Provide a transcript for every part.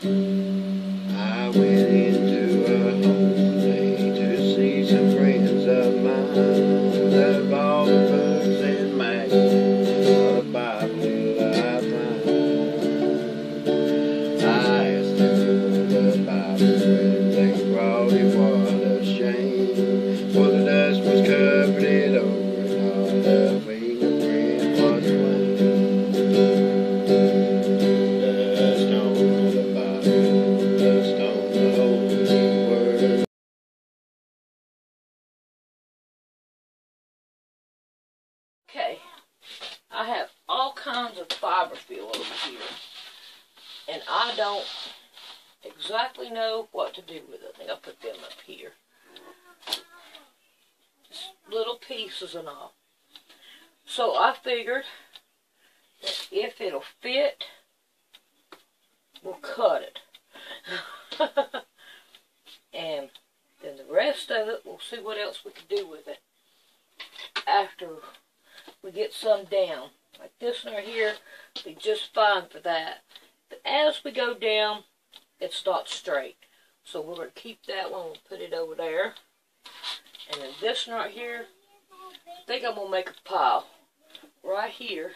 I went into a holiday to see some friends of mine. Little and all. So I figured that if it'll fit, we'll cut it. and then the rest of it, we'll see what else we can do with it after we get some down. Like this one right here, be just fine for that. But as we go down, it's not straight. So we're going to keep that one, we'll put it over there. And then this one right here, think I'm going to make a pile right here,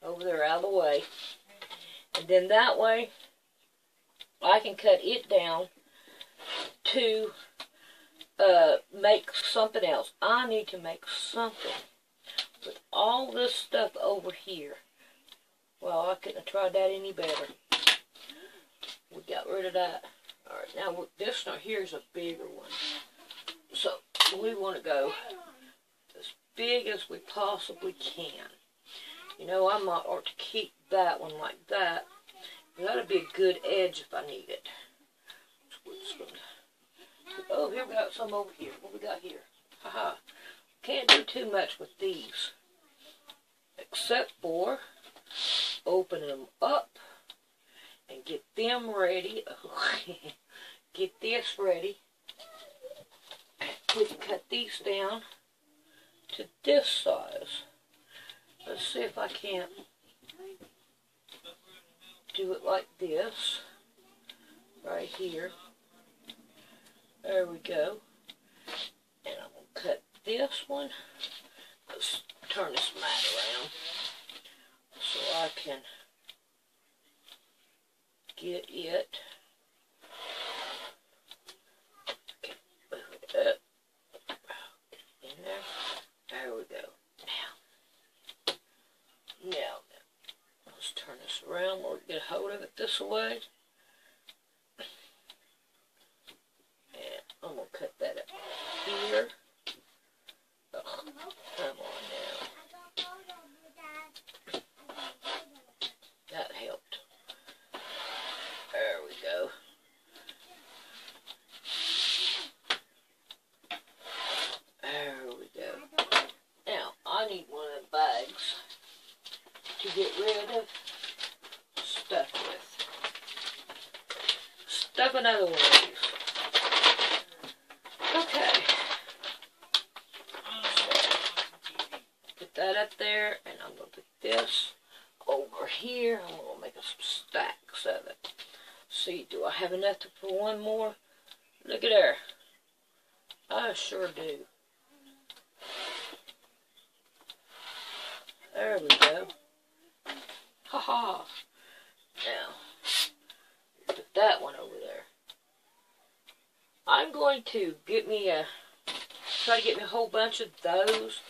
over there out of the way. And then that way, I can cut it down to uh, make something else. I need to make something with all this stuff over here. Well, I couldn't have tried that any better. We got rid of that. Alright, now this one here is a bigger one. So, we want to go big as we possibly can. You know, I might ought to keep that one like that. That'll be a good edge if I need it. Oh, here we got some over here. What we got here? Haha. Can't do too much with these. Except for open them up and get them ready. get this ready. We can cut these down to this size. Let's see if I can't do it like this. Right here. There we go. And I'm going to cut this one. Let's turn this mat around so I can get it. Okay, move it up. There. We go. Now. Now. Let's turn this around where we get a hold of it this way. And I'm going to cut that up here. Ugh, come on now. That helped. There we go. There we go. Now, I need one of the bags to get rid of stuff with. Stuff another one of these. Okay. So, put that up there, and I'm going to put this over here. I'm going to make some stacks of it. See, do I have enough to for one more? Look at there. I sure do. There we go. Ha ha. Now, put that one over there. I'm going to get me try to get me a whole bunch of those.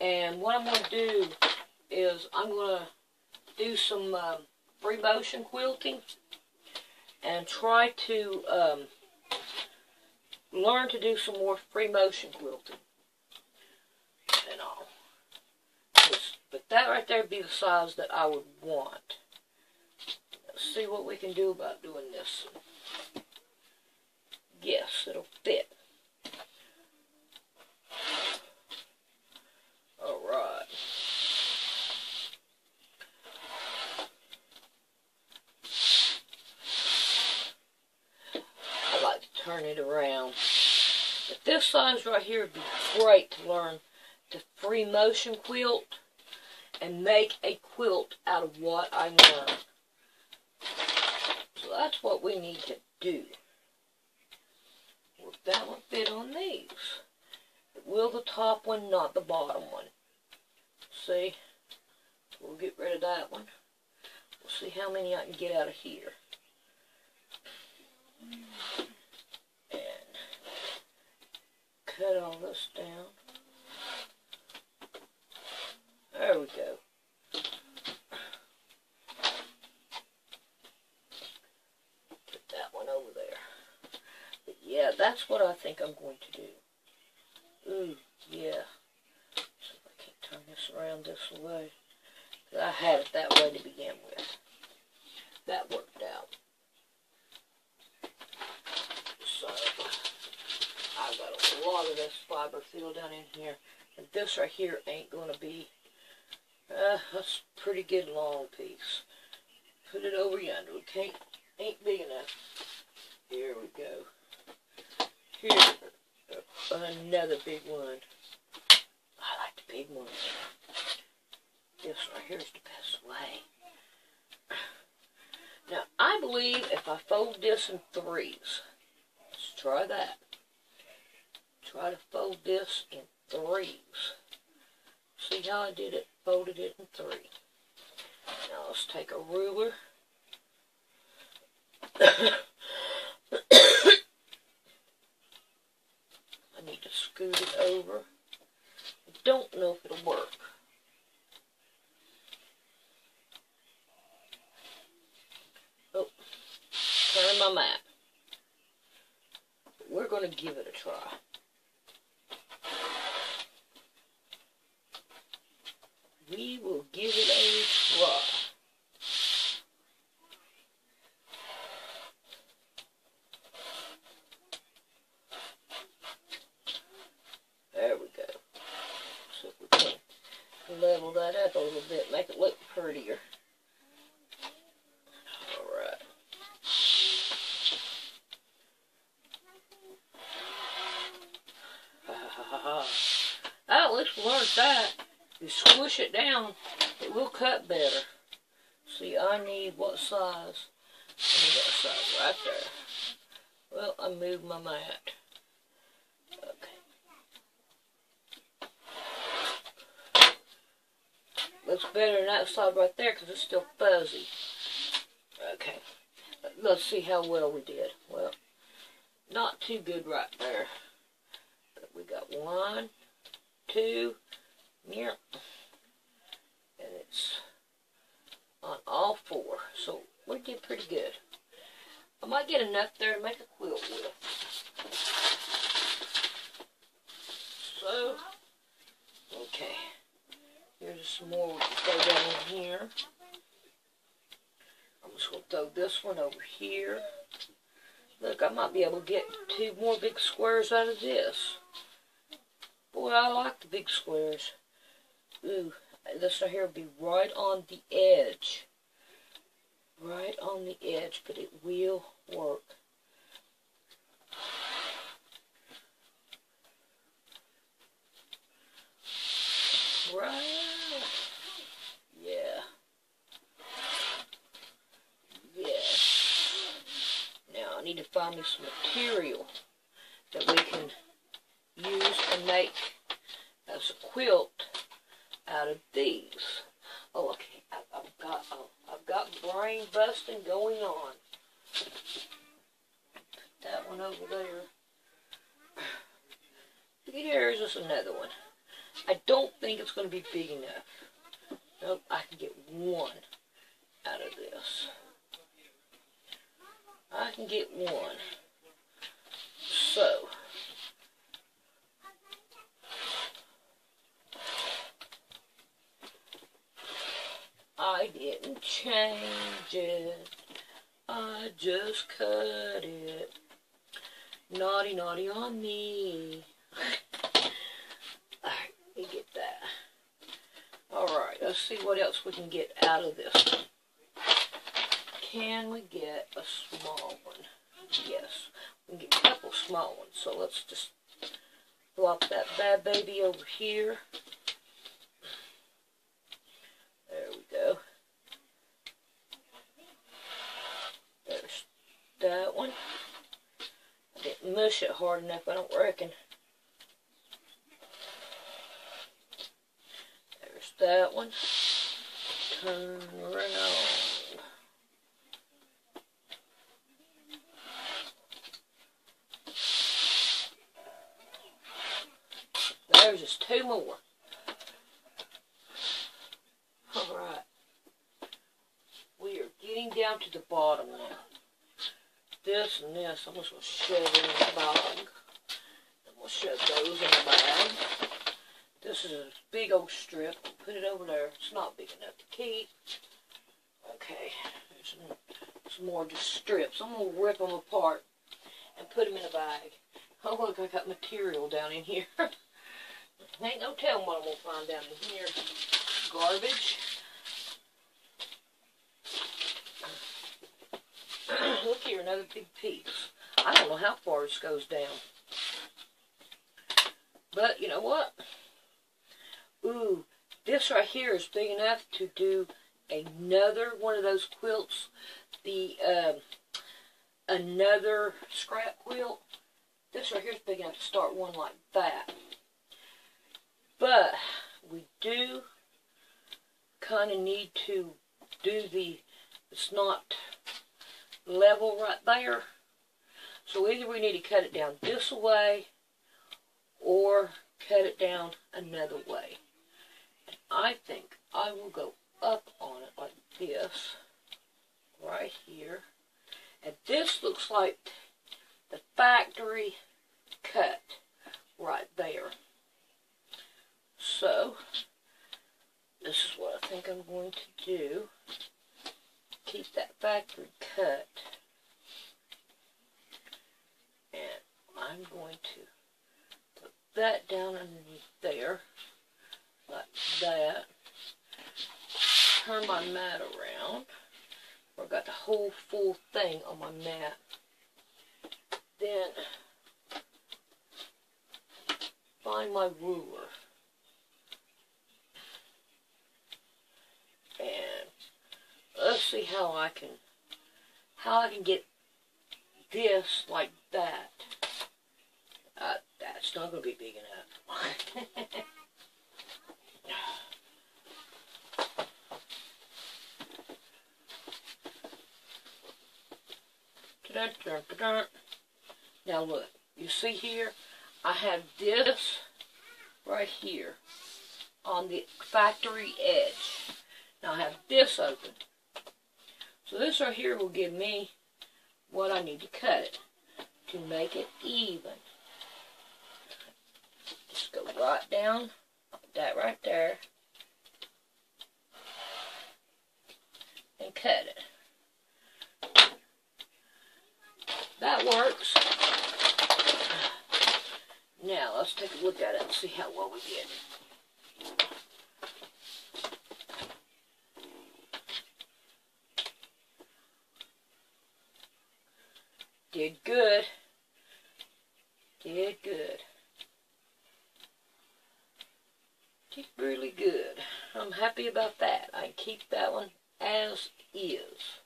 And what I'm going to do is I'm going to do some um, free motion quilting and try to um, learn to do some more free motion quilting and all. But that right there would be the size that I would want. Let's see what we can do about doing this. Yes, it'll fit. Alright. I like to turn it around. But this size right here would be great to learn to free motion quilt and make a quilt out of what I learned. So that's what we need to do. Will that one fit on these? Will the top one, not the bottom one? See? We'll get rid of that one. We'll see how many I can get out of here. And cut all this down. There we go. Put that one over there. But yeah, that's what I think I'm going to do. Ooh, yeah. So I can't turn this around this way. I had it that way to begin with. That worked out. So, I've got a lot of this fiber filled down in here. And this right here ain't going to be, uh, that's a pretty good long piece. Put it over yonder. It can't, ain't big enough. Here we go. Here, another big one. I like the big ones. This right here is the best way. Now, I believe if I fold this in threes, let's try that. Try to fold this in threes. See how I did it? Folded it in three. Now let's take a ruler. I need to scoot it over. I don't know if it'll work. Oh, turn my map. We're going to give it a try. We will give it a try. There we go. So if we can level that up a little bit, make it look prettier. Alright. At least learned that. You squish it down, it will cut better. See, I need what size? I need that size right there. Well, I moved my mat. Okay. Looks better than that side right there because it's still fuzzy. Okay. Let's see how well we did. Well, not too good right there. We got one, two, yeah. And it's on all four. So we did pretty good. I might get enough there to make a quilt with. So, okay. Here's some more we can throw down here. I'm just going to throw this one over here. Look, I might be able to get two more big squares out of this. Boy, I like the big squares. Ooh, this right here will be right on the edge. Right on the edge, but it will work. Right. Yeah. Yeah. Now I need to find me some material that we can use and make as a quilt out of these. Oh, okay. I've got oh, I've got brain busting going on. Put that one over there. Here's just another one. I don't think it's going to be big enough. Nope, I can get one out of this. I can get one. So, I didn't change it. I just cut it. Naughty, naughty on me. Alright, let me get that. Alright, let's see what else we can get out of this. Can we get a small one? Yes, we can get a couple small ones. So let's just flop that bad baby over here. There we go. There's that one. I didn't mush it hard enough, I don't reckon. There's that one. Turn around. There's just two more. Alright. We are getting down to the bottom now. This and this, I'm just going to shove in the bag. I'm going to shove those in the bag. This is a big old strip. Put it over there. It's not big enough to keep. Okay, there's some, some more just strips. I'm going to rip them apart and put them in a bag. Oh, look, I got material down in here. Ain't no telling what I'm going to find down in here. Garbage. Look here, another big piece. I don't know how far this goes down. But, you know what? Ooh, this right here is big enough to do another one of those quilts. The, um, another scrap quilt. This right here is big enough to start one like that. But, we do kind of need to do the, it's not level right there. So either we need to cut it down this way or cut it down another way. And I think I will go up on it like this, right here. And this looks like the factory cut right there. So, this is what I think I'm going to do. Keep that factory cut. And I'm going to put that down underneath there, like that. Turn my mat around. I've got the whole full thing on my mat. Then, find my ruler. And let's see how I can how I can get this like that. Uh, that's not going to be big enough. now look, you see here, I have this right here on the factory edge. Now I have this open. So this right here will give me what I need to cut it to make it even. Just go right down, that right there, and cut it. That works. Now let's take a look at it and see how well we. Did good. Did good. Did really good. I'm happy about that. I keep that one as is.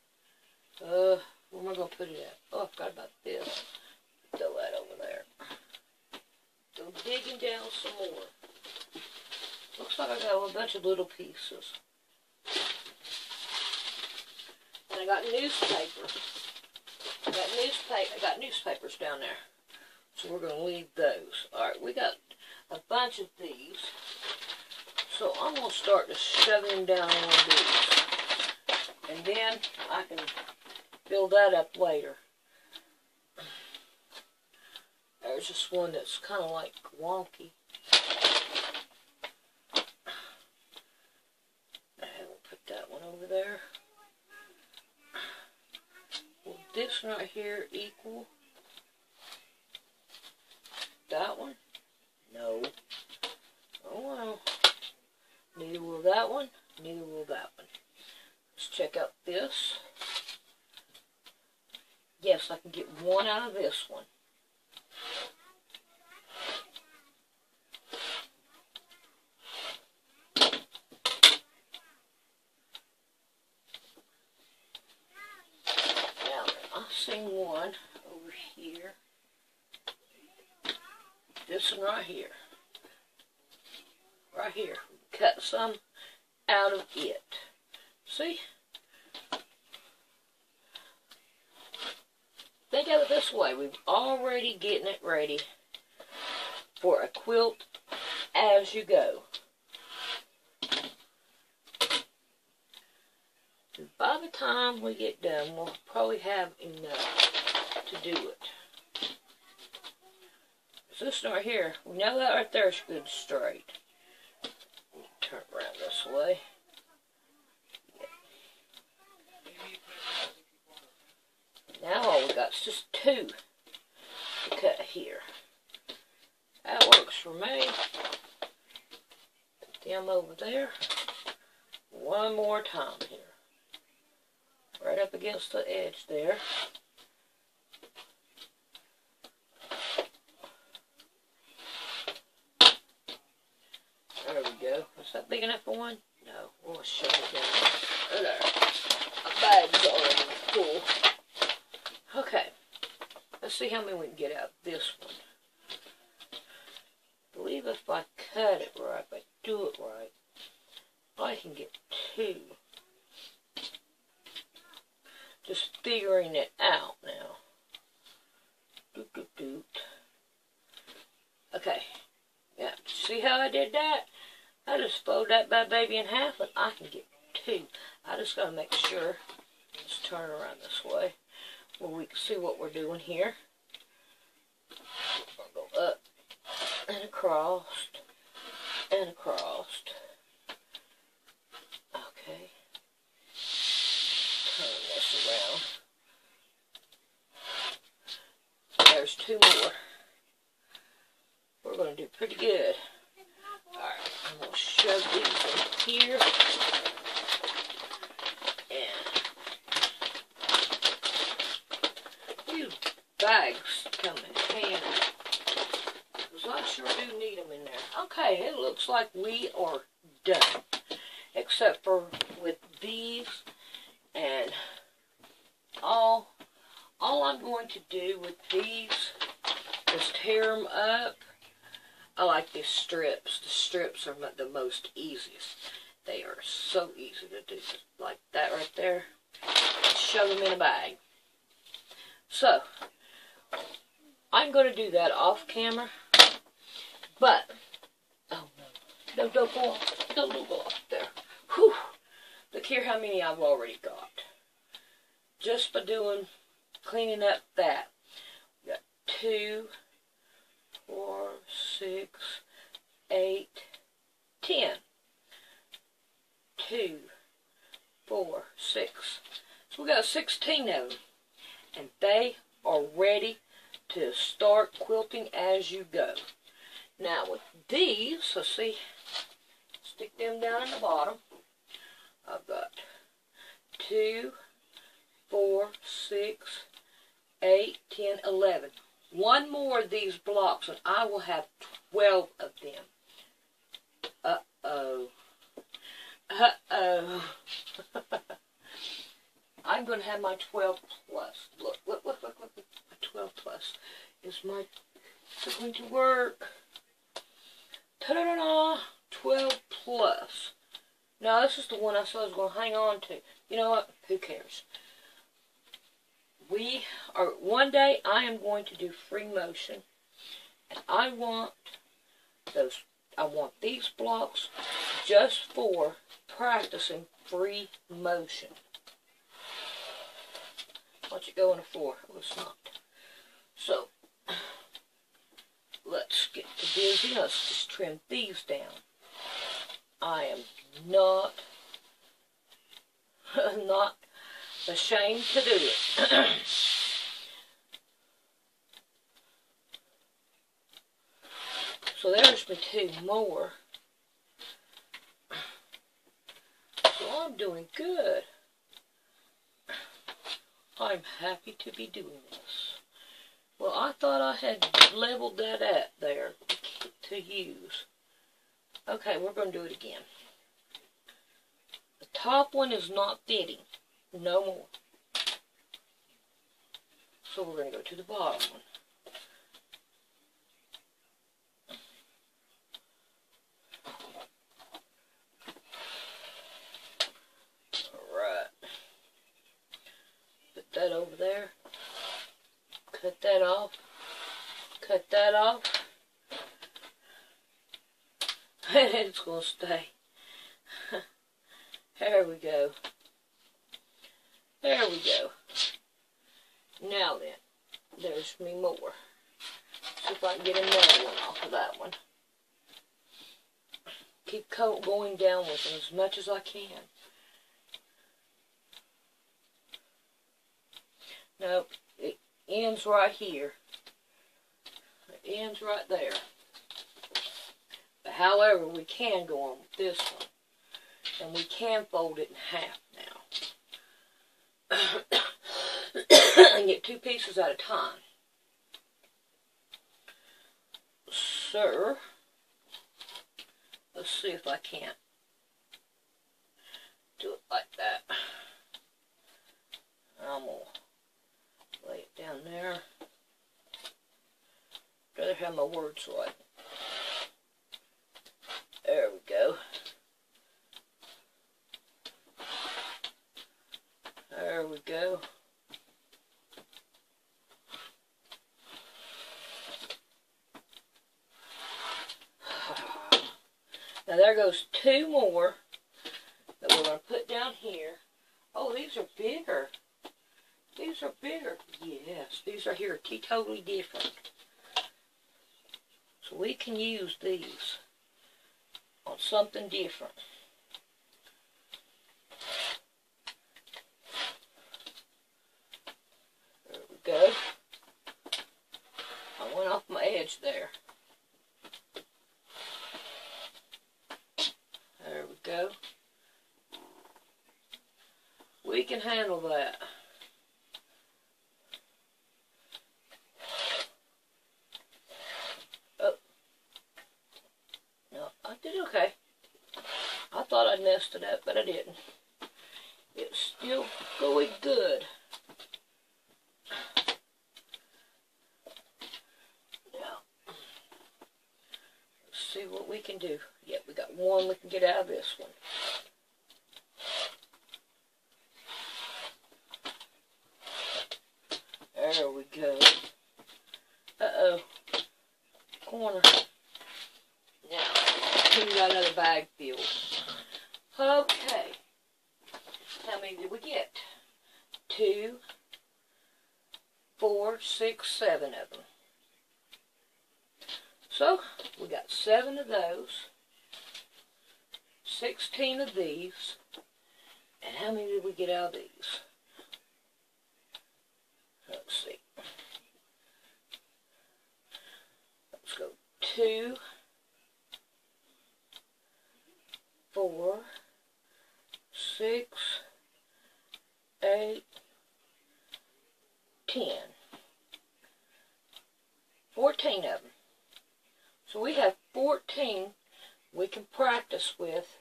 Uh, where am I going to put it at? Oh, I forgot about this. Throw that over there. Go digging down some more. Got a bunch of little pieces. And I got newspaper. I got newspaper. I got newspapers down there, so we're gonna leave those. All right, we got a bunch of these, so I'm start to shove them down on these, and then I can fill that up later. There's just one that's kind of like wonky. I will put that one over there this right here equal that one? No. Oh well. Neither will that one, neither will that one. Let's check out this. Yes, I can get one out of this one. missing one over here. This one right here. Right here. Cut some out of it. See? Think of it this way. We've already getting it ready for a quilt as you go. By the time we get done, we'll probably have enough to do it. So this right here, we know that right there is good straight. Turn around this way. Now all we got is just two to cut here. That works for me. Put them over there. One more time here. Right up against the edge. There we go. Is that big enough for one? No. We'll shove it down. There. My bag's already full. Okay. Let's see how many we can get out this one. I believe if I cut it right, if I do it right, I can get two. Just figuring it out now. Doot, doot, doot. Okay. Yeah, see how I did that? I just fold that bad baby in half and I can get two. I just gotta make sure. Let's turn around this way where we can see what we're doing here. Go up and across and across. Okay. Turn this around. There's two more. We're going to do pretty good. Shove these here. And these bags come in handy. Because I sure do need them in there. Okay, it looks like we are done. Except for with these and all all I'm going to do with these is tear them up. I like these strips. Strips are the most easiest. They are so easy to do. Like that right there. Shove them in a bag. So, I'm going to do that off camera. But, oh no. No, don't go off. Don't go off there. Whew. Look here how many I've already got. Just by doing, cleaning up that. We got two, four, six, eight, ten. Two, four, six. So we got 16 of them. And they are ready to start quilting as you go. Now with these, let's see, stick them down in the bottom. I've got two, four, six, eight, ten, eleven. One more of these blocks and I will have 12 of them. Uh-oh. Uh-oh. I'm going to have my 12 plus. Look, look, look, look, look. My 12 plus is my, it's going to work. Ta-da-da-da. 12 plus. Now, this is the one I said I was going to hang on to. You know what? Who cares? We are, one day I am going to do free motion. And I want those, I want these blocks just for practicing free motion. Watch it go on the floor. Oh, it's not. So, let's get to busy. Let's just trim these down. I am not, not ashamed to do it. so there's my two more. So I'm doing good. I'm happy to be doing this. Well, I thought I had leveled that at there to use. Okay, we're going to do it again. The top one is not fitting. No more. So we're going to go to the bottom one. Alright. Put that over there. Cut that off. Cut that off. And it's going to stay. there we go. There we go. Now then, there's me more. See if I can get another one off of that one. Keep going down with them as much as I can. Nope, it ends right here. It ends right there. But however, we can go on with this one. And we can fold it in half now. and get two pieces at a time. Sir, let's see if I can't do it like that. I'm going to there. Rather have my words right. There we go. There we go. Now there goes two more that we're going to put down here. Oh, these are bigger. These are bigger. Yes, these are here totally different. So we can use these on something different. There we go. I went off my edge there. There we go. We can handle that. Oh. No, I did okay. I I'd it but I didn't. It's still going good. Now, see what we can do. Yep, we got one we can get out of this one. There we go. Uh-oh. Corner. Now, we got another bag filled. Okay. How many did we get? Two, four, six, seven of them. So, we got seven of those, 16 of these, and how many did we get out of these? Let's see. Let's go two, four, six, eight, ten. Fourteen of them. So we have 14 we can practice with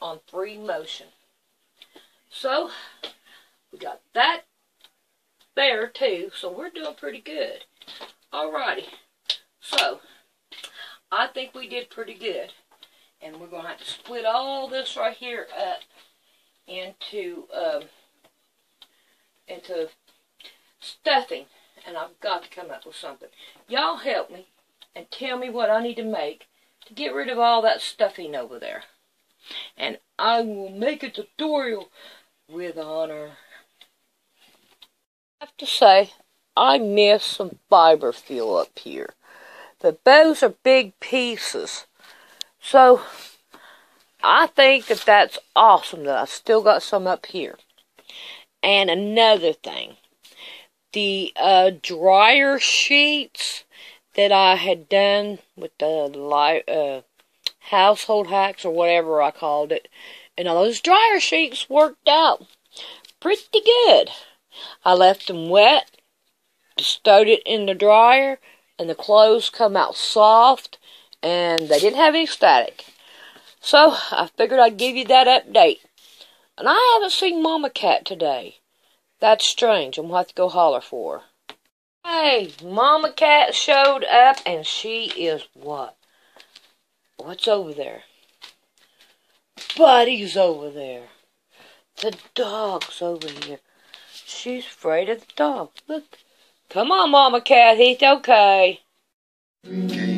on free motion. So, we got that there too, so we're doing pretty good. Alrighty, so, I think we did pretty good. And we're going to have to split all this right here up into, um, into stuffing. And I've got to come up with something. Y'all help me and tell me what I need to make to get rid of all that stuffing over there. And I will make a tutorial with honor. I have to say, I miss some fiber fill up here. But those are big pieces. So, I think that that's awesome that I still got some up here. And another thing, the uh, dryer sheets that I had done with the light, uh, household hacks or whatever I called it. And all those dryer sheets worked out pretty good. I left them wet, stowed it in the dryer, and the clothes come out soft, and they didn't have any static. So I figured I'd give you that update. And I haven't seen Mama Cat today. That's strange. I'm gonna have to go holler for her. Hey, Mama Cat showed up and she is what? What's over there? Buddy's over there. The dog's over here. She's afraid of the dog. Look. Come on, Mama Cat. He's okay. We